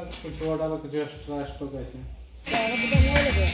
कुछ और डालो कुछ एक्स्ट्रा एक्स्ट्रा कैसे क्या पता नहीं लगे